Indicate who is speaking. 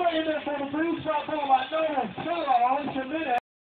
Speaker 1: Rona in there for the three spot